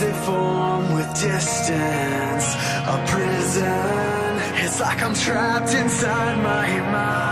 they form with distance. A prison. It's like I'm trapped inside my mind.